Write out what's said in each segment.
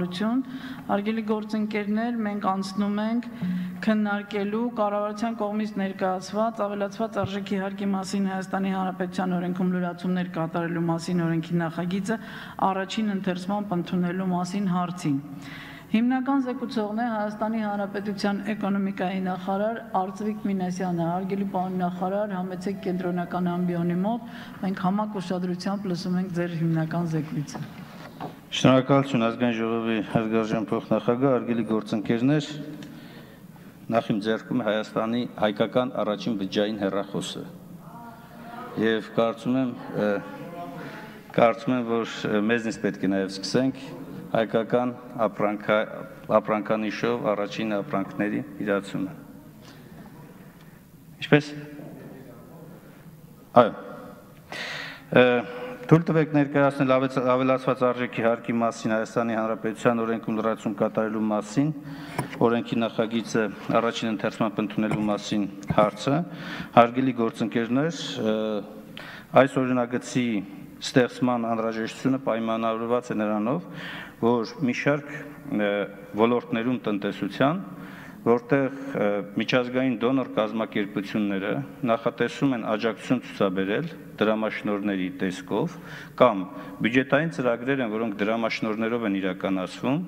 Լություն, արգելի գործընկերներ, մենք անցնում ենք քննարկելու կառավարության կողմից ներկայացված ավելացված արժեքի հարկի մասին Հայաստանի Հանրապետության օրենքում լրացումներ կատարելու մասին օրենքի նախագիծը առաջին ընթերցման ընդունելու մասին հարցին։ Հիմնական զեկուցողն է Հայաստանի Հանրապետության էկոնոմիկայի նախարար Արծվիկ Մինասյանը։ Արգելի պարոն նախարար, համեցեք կենտրոնական ամբիոնի մոտ, մենք համակ ուշադրությամբ լսում ենք ձեր հիմնական զեկույցը։ Շնորհակալություն ազգային ժողովի հարգարժան փոխնախագահ, արգելի գործընկերներ, նախ իմ ձեռքում է Հայաստանի հայկական առաջին բջջային հեռախոսը։ Եվ կարծում եմ կարծում եմ, որ մեզնից պետք է նաև սկսենք հայկական ապրանքա ապրանքանիշով առաջին ապրանքների իրացումը։ Ինչպես։ Այո։ Թույլ տվեք ներկայացնել ավելացված արժեքի հարկի մասին Հայաստանի Հանրապետության օրենքում լրացում կատարելու մասին, օրենքի նախագիծը առաջին ընթերցման ընդունելու մասին հարցը։ Հարգելի գործընկերներ, այս օրինագծի ստեղծման անհրաժեշտությունը պայմանավորված է նրանով, որ մի շարք ոլորտներում տնտեսության որտեղ միջազգային դոնոր կազմակերպությունները նախատեսում են աջակցություն ցուցաբերել դրամաշնորհների տեսքով կամ բյուջետային ծրագրեր են, որոնք դրամաշնորհներով են իրականացվում,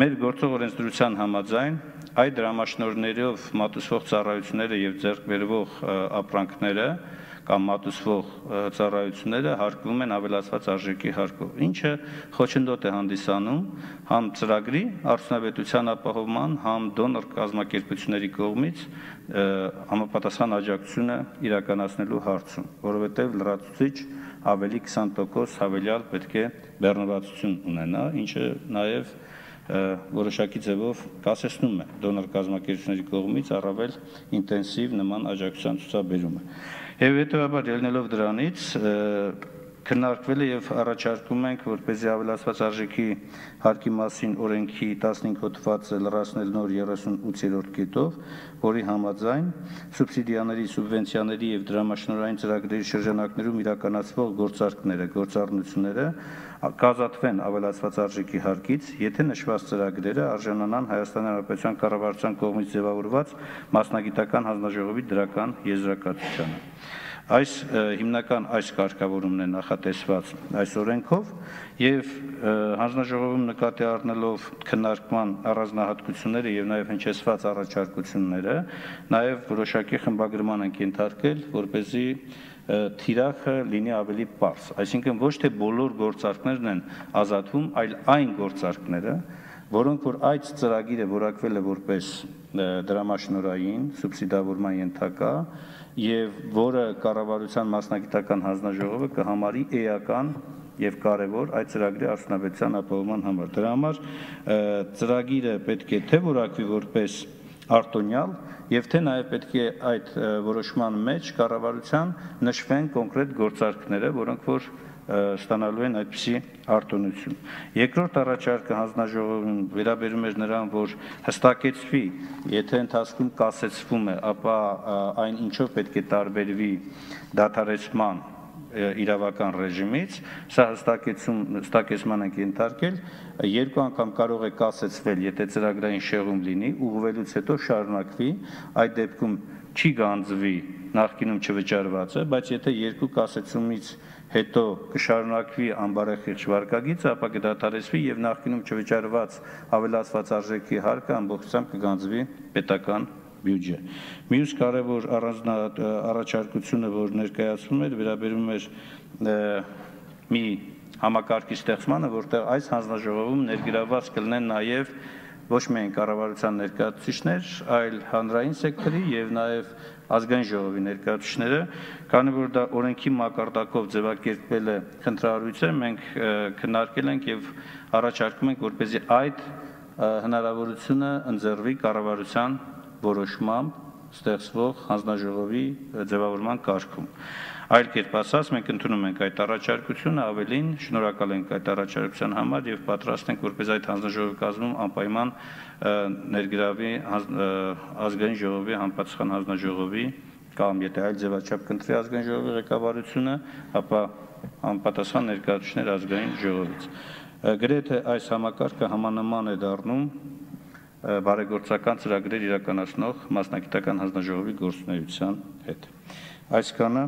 մեր գործող օրենսդրության համաձայն այդ դրամաշնորհներով մատուցվող ծառայությունները եւ ձեռք բերվող ապրանքները կամ մատուցվող ծառայությունները հարկվում են ավելացված արժեքի հարկով, ինչը խոչընդոտ է հանդիսանում համ ծրագրի արդյունավետության ապահովման, համ դոնոր կազմակերպությունների կողմից համապատասխան աջակցությունը իրականացնելու հարցում, որովհետև լրացուցիչ ավելի 20% հավելյալ պետք է բեռնվածություն ունենա, ինչը նաև որոշակի ձևով կասեցնում է դոնոր կազմակերպությունների կողմից առավել ինտենսիվ նման աջակցության ցուցաբերումը։ Եվ հետևաբար ելնելով դրանից քննարկվել է եւ առաջարկում ենք, որպեսզի ավելացված արժեքի հարկի մասին օրենքի 15 հոդվածը լրացնել նոր 38-րդ կետով, որի համաձայն սուբսիդիաների, սուբվենցիաների եւ դրամաշնորհային ծրագրերի շրջանակներում իրականացվող գործարքները, գործառնությունները կազատվեն ավելացված արժեքի հարկից, եթե նշված ծրագրերը արժանանան Հայաստանի Հանրապետության կառավարության կողմից ձևավորված մասնագիտական հանձնաժողովի դրական եզրակացությանը։ Այս հիմնական այս կարգավորումն է նախատեսված այս օրենքով եւ հանձնաժողովում նկատի առնելով քննարկման առանձնահատկությունները եւ նաեւ հնչեցված առաջարկությունները, նաեւ որոշակի խմբագրման են կենթարկել, որ เป զի թիրախը լինի ավելի པարս։ Այսինքն ոչ թե բոլոր գործարքներն են ազատվում, այլ այն գործարքները, որոնք որ այդ ծրագիրը որակվել է որպես դրամաշնորային, սուբսիդավորման ենթակա, եւ որը կառավարության մասնագիտական հանձնաժողովը կհամարի էական եւ կարեւոր այդ ծրագրի արդյունավետության ապահովման համար։ Դրա համար ծրագիրը պետք է թե որակվի որպես արտոնյալ եւ թե նաեւ պետք է այդ որոշման մեջ կառավարության նշվեն կոնկրետ գործարքները, որոնք որ ստանալու են այդպիսի արտոնություն։ Երկրորդ առաջարկը հանձնաժողովին վերաբերում էր նրան, որ հստակեցվի, եթե ընթացքում կասեցվում է, ապա այն ինչով պետք է տարբերվի դաթարեցման իրավական ռեժիմից, սա հստակեցում հստակեցման ենք ենթարկել, երկու անգամ կարող է կասեցվել, եթե ծրագրային շեղում լինի, ուղղվելուց հետո շարունակվի, այդ դեպքում չի գանձվի նախկինում չվճարվածը, բայց եթե երկու կասեցումից հետո կշարունակվի անբարեխիղճ վարկագիծը, ապա կդադարեցվի եւ նախկինում չվճարված ավելացված արժեքի հարկը ամբողջությամբ կգանձվի պետական բյուջե։ Մյուս կարևոր առանձնա առաջարկությունը, որ ներկայացվում էր, վերաբերում էր մի համակարգի ստեղծմանը, որտեղ այս հանձնաժողովում ներգրաված կլինեն նաև ոչ միայն կառավարության ներկայացուցիչներ, այլ հանրային սեկտորի եւ նաեւ ազգային ժողովի ներկայացուցիչները, քանի որ դա օրենքի մակարդակով ձևակերպվել է խնդրահարույցը, մենք քննարկել ենք եւ առաջարկում ենք, որպեսզի այդ հնարավորությունը ընձեռվի կառավարության որոշմամբ ստեղծվող հանձնաժողովի ձևավորման կարգում։ Այլ կերպ ասած, մենք ընդունում ենք այդ առաջարկությունը, ավելին շնորհակալ ենք այդ առաջարկության համար եւ պատրաստ ենք որպես այդ հանձնաժողովի կազմում անպայման ներգրավի ազգային ժողովի համապատասխան հանձնաժողովի կամ եթե այլ ձևաչափ կընտրի ազգային ժողովի ղեկավարությունը, ապա համապատասխան ներկայացուցիչներ ազգային ժողովից։ Գրեթե այս համակարգը համանման է դառնում բարեգործական ծրագրեր իրականացնող մասնագիտական հանձնաժողովի գործունեության հետ։ Այսքանը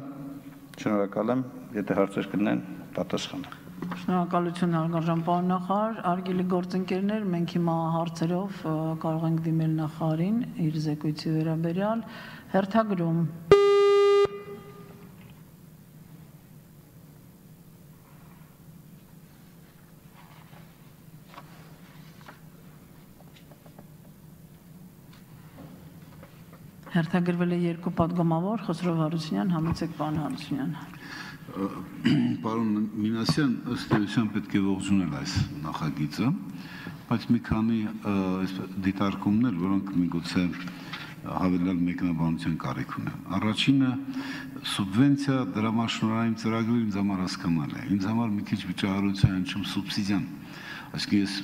շնորհակալ եմ, եթե հարցեր կնեն, պատասխանեմ։ Շնորհակալություն հարգարժան պարոն նախարար, արգելի գործընկերներ, մենք հիմա հարցերով կարող ենք դիմել նախարարին իր զեկույցի վերաբերյալ հերթագրում Հերթագրվել է երկու падգամավոր Խոսրով Հարությունյան, Համացեք պարոն Հարությունյան։ Պարոն Մինասյան, ըստ էության պետք է ողջունել այս նախագիծը, բայց մի քանի դիտարկումներ, որոնք միգուցե հավելյալ մեկնաբանության կարիք ունեմ։ Առաջինը սուբվենցիա դրամաշնորհային ծրագիրը ինձ համար հասկանալի է։ Ինձ համար մի քիչ վճարության չեմ սուբսիդիան։ Այսինքն ես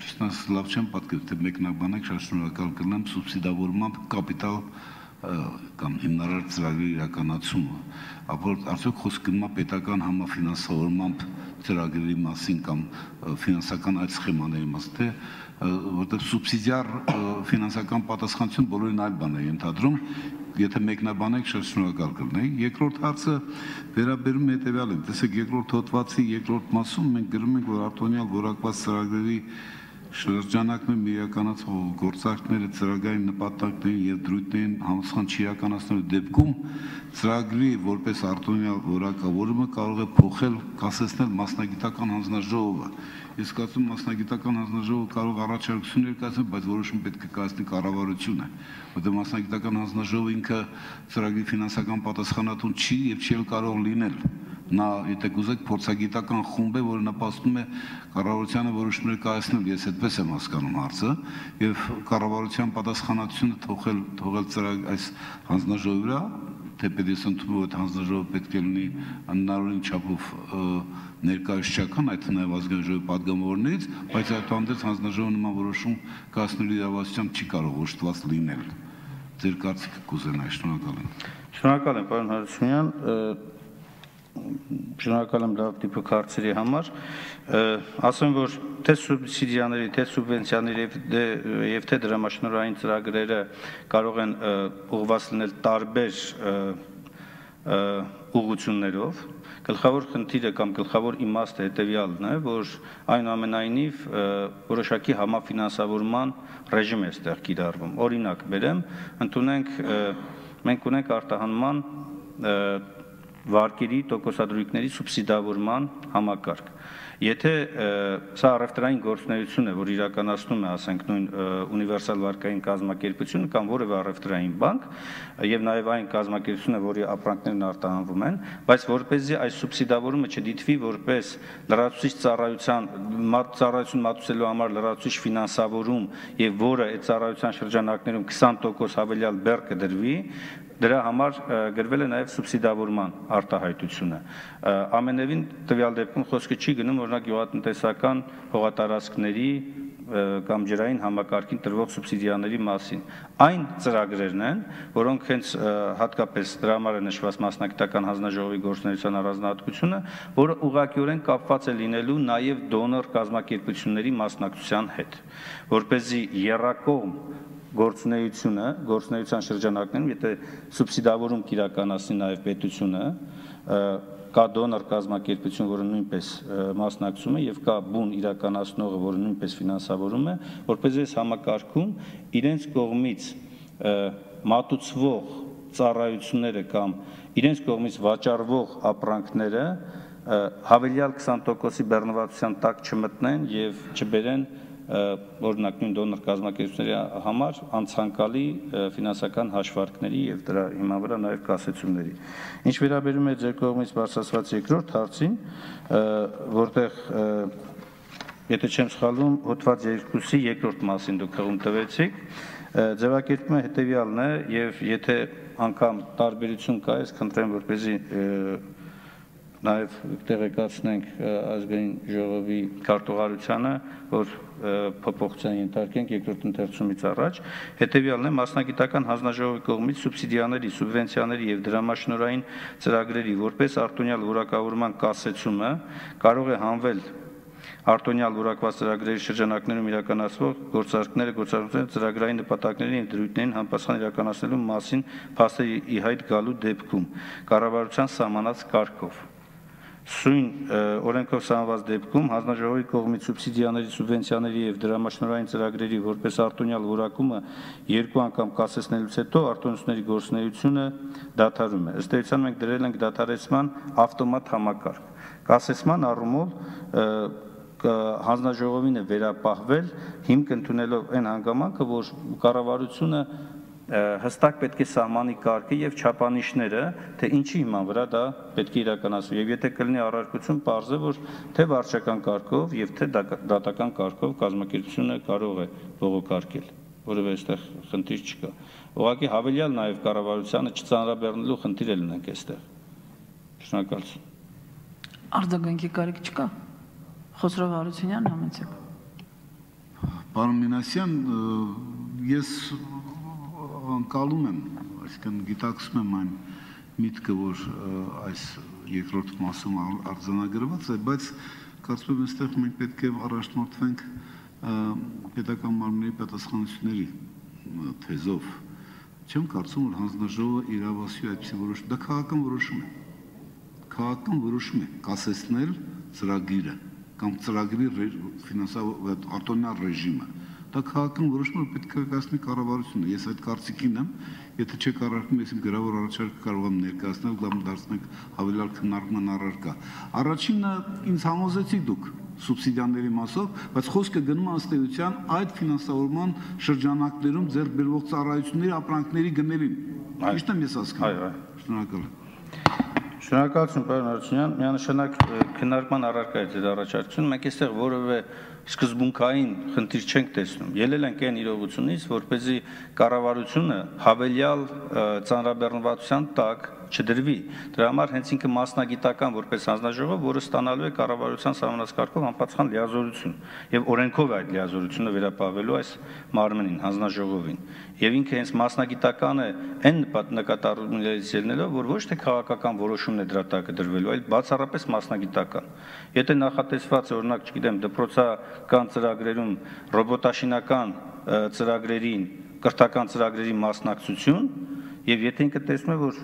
ճիշտ ասած լավ չեմ պատկերացնում, թե մեկնաբանեք շատ շնորհակալ կլինեմ սուբսիդավորմամբ կապիտալ կամ հիմնարար ծրագրի իրականացումը, ապոր արդյոք խոսք գնում է պետական համաֆինանսավորմամբ ծրագրերի մասին կամ ֆինանսական այդ սխեմաների մասին, թե որտեղ սուբսիդիար ֆինանսական պատասխանատվություն բոլորին այլ բան է ընդհանրում, եթե մեկնաբանեք շատ շնորհակալ կլինեի։ Երկրորդ հարցը վերաբերում է հետևյալին։ Տեսեք, երկրորդ հոդվածի երկրորդ մասում մենք գրում ենք, որ արտոնյալ որակված ծրագրերի շրջանակներում իրականացվող գործարքները ծրագրային նպատակներին եւ դրույթներին համապատասխան չիրականացնելու դեպքում ծրագրի որպես արտոնյալ որակավորումը կարող է փոխել, կասեցնել մասնագիտական հանձնաժողովը։ Ես կարծում մասնագիտական հանձնաժողովը կարող առաջարկություններ կայացնել, բայց որոշում պետք է կայացնի կառավարությունը, որտեղ մասնագիտական հանձնաժողովը ինքը ծրագրի ֆինանսական պատասխանատուն չի եւ չի կարող լինել նա եթե գուզեք փորձագիտական խումբ է, որը նպաստում է կառավարությանը որոշումներ կայացնել, ես այդպես եմ հասկանում հարցը, եւ կառավարության պատասխանատվությունը թողել թողել ծրագ այս հանձնաժողովի վրա, թեպետ ես ընդունում եմ, որ հանձնաժողովը պետք է լինի հնարավորին չափով ներկայացչական, այդ նաև ազգային ժողովի падգամավորներից, բայց այդուհանդերձ հանձնաժողովը նման որոշում կայացնելու իրավասությամբ չի կարող օժտված լինել։ Ձեր կարծիքը կուզենայի, շնորհակալ եմ։ Շնորհակալ եմ, պարոն Հարությունյան, շնորհակալ եմ լավ դիպուկ հարցերի համար ասեմ որ թե սուբսիդիաների թե սուբվենցիաների եւ թե դրամաշնորհային ծրագրերը կարող են ուղղված լինել տարբեր ուղություններով գլխավոր խնդիրը կամ գլխավոր իմաստը հետեւյալն է որ այնուամենայնիվ որոշակի համաֆինանսավորման ռեժիմ է ստեղ կիրառվում օրինակ բերեմ ընդունենք մենք ունենք արտահանման վարկերի տոկոսադրույքների սուբսիդավորման համակարգ։ Եթե սա առևտրային գործունեություն է, որ իրականացնում է, ասենք, նույն ունիվերսալ վարկային կազմակերպությունը կամ որևէ առևտրային բանկ, եւ նաեւ այն կազմակերպությունը, որի ապրանքներն արտահանվում են, բայց որպեսզի այս սուբսիդավորումը չդիտվի որպես լրացուցիչ ծառայության ծառայություն մատուցելու համար լրացուցիչ ֆինանսավորում եւ որը այդ ծառայության շրջանակներում 20% հավելյալ բեռ կդրվի, Դրա համար գրվել է նաև սուբսիդավորման արտահայտությունը։ Ամենևին տվյալ դեպքում խոսքը չի գնում օրինակ գյուղատնտեսական հողատարածքների կամ ջրային համակարգին տրվող սուբսիդիաների մասին։ Այն ծրագրերն են, որոնք հենց հատկապես դրա համար է նշված մասնակիտական հանձնաժողովի գործունեության առանձնահատկությունը, որը ուղղակիորեն կապված է լինելու նաև դոնոր կազմակերպությունների մասնակցության հետ, որ เป զի երրակողմ գործունեությունը, գործունեության շրջանակներում, եթե սուբսիդավորում կիրականացնի նաև պետությունը, կա դոնոր կազմակերպություն, որը նույնպես մասնակցում է եւ կա բուն իրականացնողը, որը նույնպես ֆինանսավորում է, որպես այս համակարգում իրենց կողմից մատուցվող ծառայությունները կամ իրենց կողմից վաճառվող ապրանքները հավելյալ 20%-ի բեռնվածության տակ չմտնեն եւ չբերեն օրինակ նույն դոնոր կազմակերպությունների համար անցանկալի ֆինանսական հաշվարկների եւ դրա հիման վրա նաեւ կասեցումների։ Ինչ վերաբերում է ձեր կողմից բարձրացված երկրորդ հարցին, որտեղ եթե չեմ սխալվում, հոդված 2-ի երկրորդ մասին դուք հղում տվեցիք, ձևակերպումը հետեւյալն է եւ եթե անգամ տարբերություն կա, ես խնդրեմ որպեսզի նաև տեղեկացնենք ազգային ժողովի քարտուղարությանը, որ փոփոխության ենթարկենք երկրորդ ընթերցումից առաջ, հետևյալն է մասնագիտական հանձնաժողովի կողմից սուբսիդիաների, սուբվենցիաների եւ դրամաշնորհային ծրագրերի որպես արտոնյալ որակավորման կասեցումը կարող է հանվել արտոնյալ որակված ծրագրերի շրջանակներում իրականացվող գործարքները գործառույթների ծրագրային նպատակներին եւ դրույթներին համապատասխան իրականացնելու մասին փաստը ի հայտ գալու դեպքում կառավարության սահմանած կարգով Սույն օրենքով սահմանված դեպքում հանձնաժողովի կողմից սուբսիդիաների, սուբվենցիաների եւ դրամաշնորհային ծրագրերի որպես արտոնյալ որակումը երկու անգամ կասեցնելուց հետո արտոնությունների գործունեությունը դադարում է։ Ըստ էության մենք դրել ենք դադարեցման ավտոմատ համակարգ։ Կասեցման առումով հանձնաժողովին է վերապահվել հիմք ընդունելով այն հանգամանքը, որ կառավարությունը հստակ պետք է սահմանի կարգը եւ չափանիշները, թե ինչի հիման վրա դա պետք է իրականացվի։ Եվ եթե կլինի առարկություն, parz է, որ թե վարչական կարգով եւ թե դատական կարգով կազմակերպությունը կարող է բողոքարկել որովհետեւ այստեղ խնդիր չկա։ Ուղղակի հավելյալ նաեւ կառավարությանը չծանրաբեռնելու խնդիր էլ ունենք այստեղ։ Շնորհակալություն։ Արձագանքի կարիք չկա։ Խոսրով Հարությունյան համեցեք։ Պարոն Մինասյան, ես անկալում եմ, այսինքն գիտակցում եմ այն միտքը, որ այս երկրորդ մասում արձանագրված է, բայց կարծում եմ այստեղ մենք պետք է առաջնորդվենք պետական մարմնի պատասխանությունների թեզով։ Չեմ կարծում, որ հանձնաժողովը իրավասու այդպեսի որոշ, դա քաղաքական որոշում է։ Քաղաքական որոշում է կասեցնել ծրագիրը կամ ծրագրի ֆինանսավ արտոնյալ ռեժիմը դա քաղաքական որոշումը պետք է կայացնի կառավարությունը։ Ես այդ կարծիքին եմ, եթե չեք առարկում, ես իմ գրավոր առաջարկը կարող եմ ներկայացնել, կամ դարձնենք հավելյալ քննարկման առարկա։ Առաջինը ինձ համոզեցի դուք սուբսիդիաների մասով, բայց խոսքը գնում է ըստ էության այդ ֆինանսավորման շրջանակներում ձեռք բերվող ծառայությունների ապրանքների գներին։ Ճիշտ եմ ես հասկանում։ Այո, այո։ Շնորհակալ եմ։ Շնորհակալություն, պարոն Արությունյան։ Միանշանակ քննարկման առարկա է ձեր առաջարկությունը։ Մենք այստեղ որևէ սկզբունքային խնդիր չենք տեսնում։ Ելել ենք այն իրողությունից, որ เป զի կառավարությունը հավելյալ ծանրաբեռնվածության տակ չդրվի։ Դրա համար հենց ինքը մասնագիտական որպես հանձնաժողով, որը ստանալու է կառավարության սահմանած կարգով անպատասխան լիազորություն եւ օրենքով այդ լիազորությունը վերապահվելու այս մարմնին, հանձնաժողովին։ Եվ ինքը հենց մասնագիտական է այն նկատառումներից ելնելով, որ ոչ թե քաղաքական որոշումն է դրա տակը դրվելու, այլ բացառապես մասնագիտական։ Եթե նախատեսված է օրինակ, չգիտեմ, դպրոցական ծրագրերում ռոբոտաշինական ծրագրերին, կրթական ծրագրերի մասնակցություն, եւ եթե ինքը տեսնում է, որ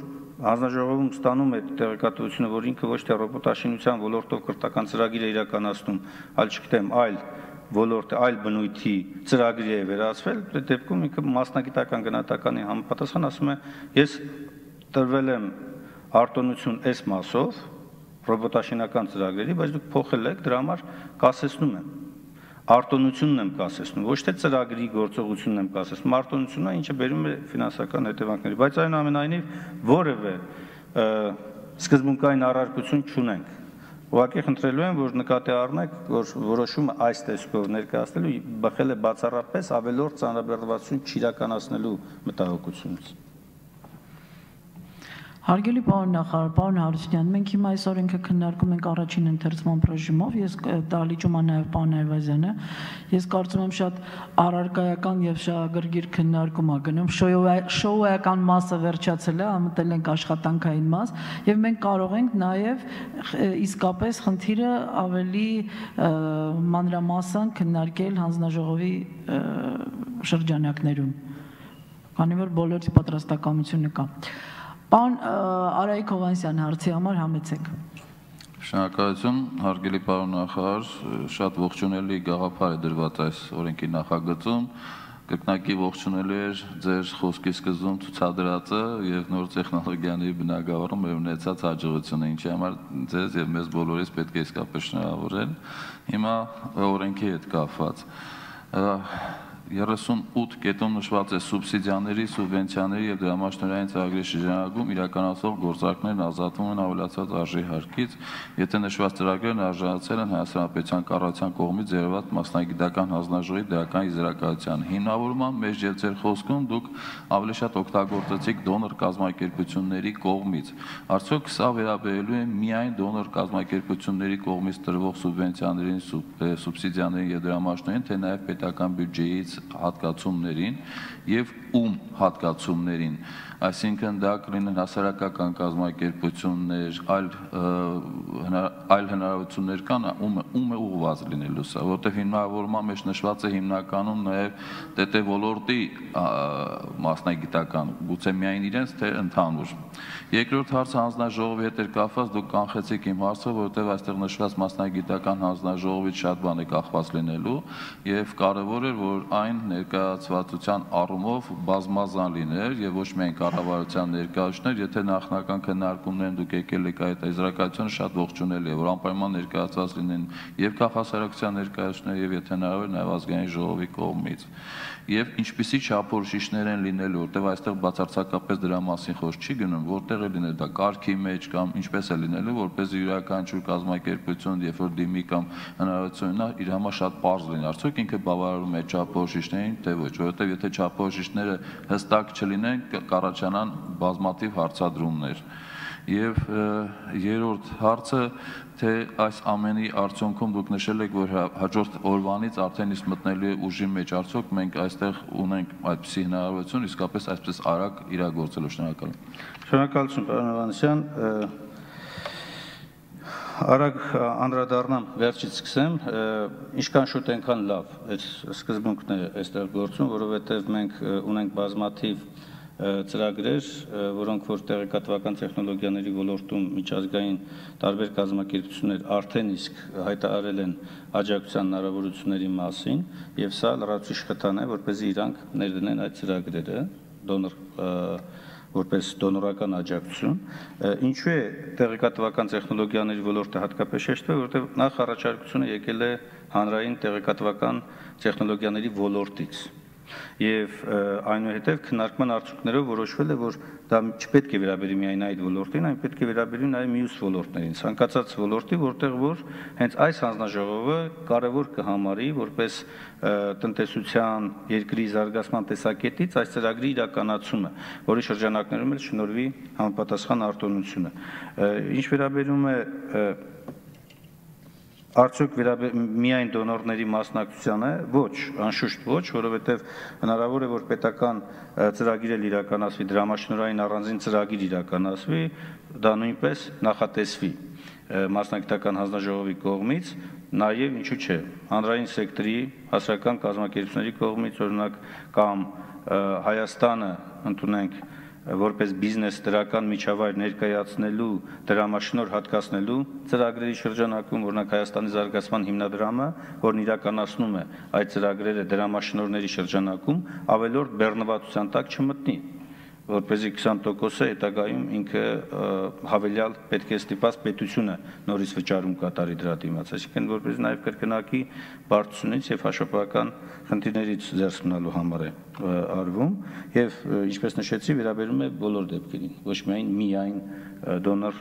հանձնաժողովում ստանում է տեղեկատվությունը, որ ինքը ոչ թե ռոբոտաշինության ոլորտով կրթական ծրագիր է իրականացնում, այլ չգիտեմ, այլ ոլորտը այլ բնույթի ծրագրի է վերածվել, դե դեպքում ինքը մասնագիտական գնահատականի համապատասխան ասում է, ես տրվել եմ արտոնություն այս մասով ռոբոտաշինական ծրագրերի, բայց դուք փոխել եք, դրա համար կասեցնում եմ արտոնությունն եմ կասեցնում, ոչ թե ծրագրի գործողությունն եմ կասեցնում, արտոնությունն է, ինչը բերում է ֆինանսական հետևանքների, բայց այնուամենայնիվ որևէ սկզբունքային առարկություն չունենք։ Ուղղակի խնդրելու եմ, որ նկատի առնեք, որ որոշումը այս տեսքով ներկայացնելու բխել է բացառապես ավելորդ ծանրաբեռնվածություն չիրականացնելու մտահոգությունից։ Հարգելի պարոն նախարար, պարոն Հարությունյան, մենք հիմա այս օրենքը քննարկում ենք առաջին ընթերցման ռեժիմով, ես դալիճում եմ նաև պարոն Այվազյանը։ Ես կարծում եմ շատ առարկայական եւ շահագրգիռ քննարկում ա գնում, շոուայական մասը վերջացել է, ամտել ենք աշխատանքային մաս եւ մենք կարող ենք նաև իսկապես խնդիրը ավելի մանրամասն քննարկել հանձնաժողովի շրջանակներում քանի որ բոլորի պատրաստակամությունը կա։ Պարոն Արայիկ Հովանեսյան հարցի համար համեցեք։ Շնորհակալություն, հարգելի պարոն նախարար, շատ ողջունելի գաղափար է դրված այս օրենքի նախագծում։ Կրկնակի ողջունելու էր ձեր խոսքի սկզբում ցուցադրածը եւ նոր տեխնոլոգիաների բնագավառում եւ ունեցած հաջողությունը, ինչի համար ձեզ եւ մեզ բոլորիս պետք է իսկապես շնորհավորել։ Հիմա օրենքի հետ կապված 38 կետում նշված է սուբսիդիաների, սուբվենցիաների եւ դրամաշնորհային ծրագրերի շրջանակում իրականացող գործարքներն ազատվում են ավելացած արժի հարկից, եթե նշված ծրագրերն արժանացել են Հայաստանապետության կառավարության կողմից ձեռված մասնագիտական հանձնաժողովի դրական իզրակացության հիմնավորման մեջ եւ ձեր խոսքում դուք ավելի շատ օգտագործեցիք դոնոր կազմակերպությունների կողմից։ Արդյոք սա վերաբերելու է միայն դոնոր կազմակերպությունների կողմից տրվող սուբվենցիաներին, սուբսիդիաներին եւ դրամաշնորհին, թե նաեւ պետական բյուջեից հատկացումներին եւ ում հատկացումներին այսինքն դա կլինեն հասարակական կազմակերպություններ, այլ այլ հնարավորություններ կան, ում ում է ուղղված լինելու սա, որովհետև հիմնավորման մեջ նշված է հիմնականում նաև ՏՏ ոլորտի մասնագիտական, գուցե միայն իրենց, թե ընդհանուր։ Երկրորդ հարցը հանձնաժողովի հետ էր կապված, դուք կանխեցիք իմ հարցը, որովհետև այստեղ նշված մասնագիտական հանձնաժողովից շատ բան է կախված լինելու եւ կարեւոր էր, որ այն ներկայացվածության առումով բազմազան լիներ եւ ոչ միայն կառավարության ներկայացուցիչներ, եթե նախնական քննարկումներն դուք եկել եք այդ եզրակացությունը շատ ողջունելի է, որ անպայման ներկայացված լինեն եւ քաղաքասարակության ներկայացուցիչներ եւ եթե հնարավոր նաեւ ազգային ժողովի կողմից եւ ինչպիսի չափորոշիչներ են լինելու, որտեղ այստեղ բացարձակապես դրա մասին խոսք չի գնում, որտեղ է լինել դա կարգի մեջ կամ ինչպես է լինելու, որպես յուրաքանչյուր կազմակերպություն, երբ որ դիմի կամ հնարավորություն ունա, իր համար շատ པարզ լինի, արդյոք ինքը բավարարում է չափորոշիչներին, թե ոչ, որովհետեւ եթե չափորոշիչները հստակ չլինեն, կառաջանան բազմաթիվ հարցադրումներ։ Եվ երրորդ հարցը թե այս ամենի արդյունքում դուք նշել եք, որ հա- հաջորդ օրվանից արդեն իսկ մտնելու է ուժի մեջ, արդյոք մենք այստեղ ունենք այդպիսի հնարավորություն իսկապես այսպես արագ իրագործելու շնորհակալ Շնորհակալություն, պարոն Հովանեսյան։ Արագ անդրադառնամ, վերջից սկսեմ, ինչքան շուտ այնքան լավ։ Այս սկզբունքն է այստեղ գործում, որովհետև մենք ունենք բազմաթիվ ծրագրեր, որոնք որ տեղեկատվական տեխնոլոգիաների ոլորտում միջազգային տարբեր կազմակերպություններ արդեն իսկ հայտարարել են աջակցության հնարավորությունների մասին, եւ սա լրացուցիչ խթան է, որպեսզի իրանք ներդնեն այդ ծրագրերը դոնոր որպես դոնորական աջակցություն։ Ինչու է տեղեկատվական տեխնոլոգիաների ոլորտը հատկապես շեշտվել, որովհետև նախ առաջարկությունը եկել է հանրային տեղեկատվական տեխնոլոգիաների ոլորտից Եվ այնուհետև քննարկման արդյունքներով որոշվել է, որ դա չպետք է վերաբերի միայն այդ ոլորտին, այն պետք է վերաբերի նաև մյուս ոլորտներին, ցանկացած ոլորտի, որտեղ որ հենց այս հանձնաժողովը կարևոր կհամարի որպես տնտեսության երկրի զարգացման տեսակետից այս ծրագրի իրականացումը, որի շրջանակներում էլ շնորհվի համապատասխան արտոնությունը։ Ինչ վերաբերում է Արդյոք միայն դոնորների մասնակցությանը ոչ, անշուշտ ոչ, որովհետև հնարավոր է որ պետական ծրագիր էլ իրականացվի, դրամաշնորհային առանձին ծրագիր իրականացվի, դա նույնպես նախատեսվի մասնակիտական հանձնաժողովի կողմից, նաև ինչու՞ չէ, հանրային սեկտորի հասարակական կազմակերպությունների կողմից, օրինակ կամ Հայաստանը ընդունենք որպես բիզնես դրական միջավայր ներկայացնելու, դրամաշնոր հատկացնելու ծրագրերի շրջանակում, օրինակ Հայաստանի զարգացման հիմնադրամը, որն իրականացնում է այդ ծրագրերը դրամաշնորների շրջանակում, ավելորդ բեռնվածության տակ չմտնի որպեսզի 20%-ը հետագայում ինքը հավելյալ պետք է ստիպած պետությունը նորից վճարում կատարի դրա դիմաց, այսինքն որպես նաև կրկնակի բարձությունից եւ հաշվապահական խնդիրներից դերս մնալու համար է արվում եւ ինչպես նշեցի վերաբերում է բոլոր դեպքերին, ոչ միայն միայն դոնոր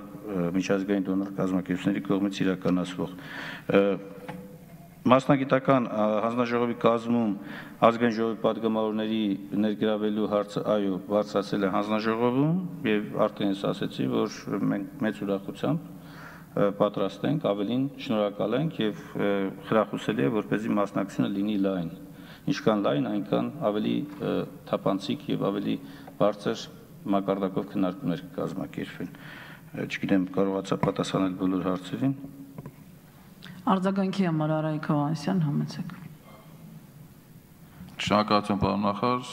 միջազգային դոնոր կազմակերպությունների կողմից իրականացվող Մասնագիտական հանձնաժողովի կազմում ազգային ժողովի падգամավորների ներգրավելու հարցը այո բարձրացել է հանձնաժողովում եւ արդեն ես ասացի որ մենք մեծ ուրախությամբ պատրաստ ենք ավելին շնորհակալ ենք եւ խրախուսելի է որպեսզի մասնակցությունը լինի լայն ինչքան լայն այնքան ավելի թափանցիկ եւ ավելի բարձր մակարդակով քննարկումներ կկազմակերպվեն չգիտեմ կարողացա պատասխանել բոլոր հարցերին Արձագանքի համար Արայք Հովանեսյան համեցեք։ Շնորհակալություն պարոն նախարար,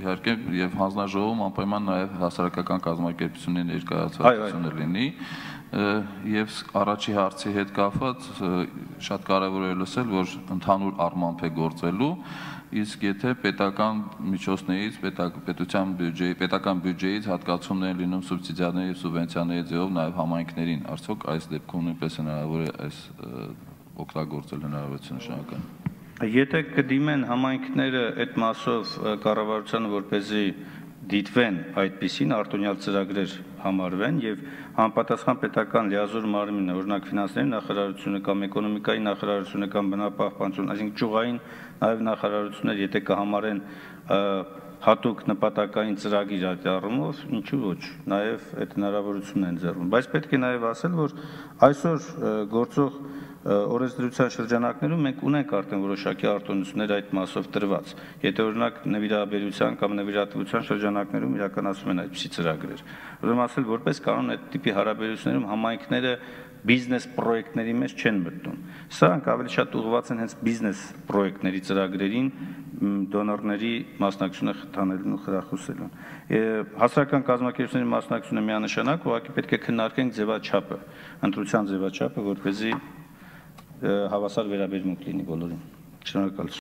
իհարկե եւ հանձնաժողովում անպայման նաեւ հասարակական կազմակերպությունների ներկայացվածությունը լինի եւ առաջի հարցի հետ կապված շատ կարեւոր է լսել, որ ընդհանուր առմամբ է գործելու իսկ եթե պետական միջոցներից, պետակ, պետության բյուջեի, պետական բյուջեից հատկացումներ լինում սուբսիդիաների եւ սուբվենցիաների ձևով նաեւ համայնքներին, արդյոք այս դեպքում նույնպես հնարավոր է այս օգտագործել հնարավորությունը շնորհակալ։ Եթե կդիմեն համայնքները այդ մասով կառավարությանը որպեսզի դիտվեն այդպիսին արտոնյալ ծրագրեր համարվեն եւ համապատասխան պետական լիազոր մարմինը, օրինակ ֆինանսների նախարարությունը կամ էկոնոմիկայի նախարարությունը կամ բնապահպանություն, այսինքն ճյուղային նաեւ նախարարություններ, եթե կհամարեն հատուկ նպատակային ծրագիր այդ առումով, ինչու ոչ, նաև այդ հնարավորությունն են ձեռնում։ Բայց պետք է նաև ասել, որ այսօր գործող օրենսդրության շրջանակներում մենք ունենք արդեն որոշակի արտոնություններ այդ մասով տրված։ Եթե օրինակ նվիրաբերության կամ նվիրատվության շրջանակներում իրականացում են այդպիսի ծրագրեր։ Ուրեմն ասել որպես կանոն այդ տիպի հարաբերություններում համայնքները բիզնես պրոյեկտների մեջ չեն մտնում։ Սրանք ավելի շատ ուղղված են հենց բիզնես պրոյեկտների ծրագրերին, դոնորների մասնակցությունը խթանելուն ու խրախուսելուն։ Հասարակական կազմակերպությունների մասնակցությունը միանշանակ ուղղակի պետք է քննարկենք ձևաչափը, ընտրության ձևաչափը, որպեսզի հավասար վերաբերմունք լինի բոլորին։ Շնորհակալություն։